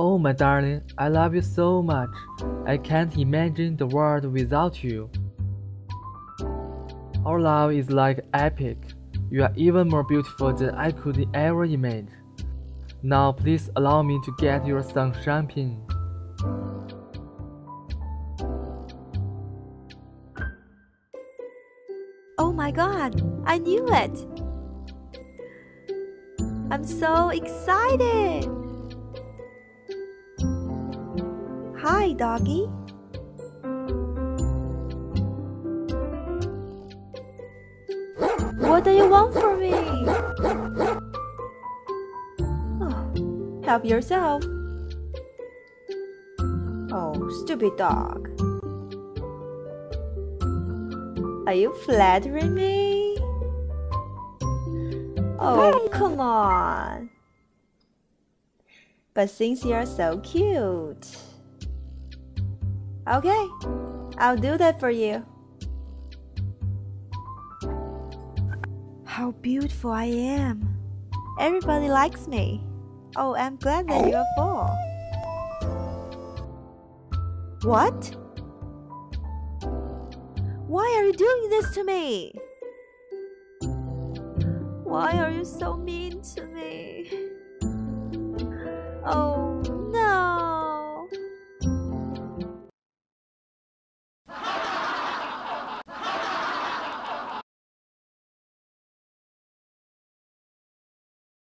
Oh, my darling, I love you so much. I can't imagine the world without you. Our love is like epic. You are even more beautiful than I could ever imagine. Now, please allow me to get your some champagne. Oh my god, I knew it! I'm so excited! Hi, doggy. What do you want from me? Oh, help yourself. Oh, stupid dog. Are you flattering me? Oh, come on. But since you're so cute. Okay, I'll do that for you. How beautiful I am. Everybody likes me. Oh, I'm glad that you're full. What? Why are you doing this to me? Why are you so mean to me? Oh,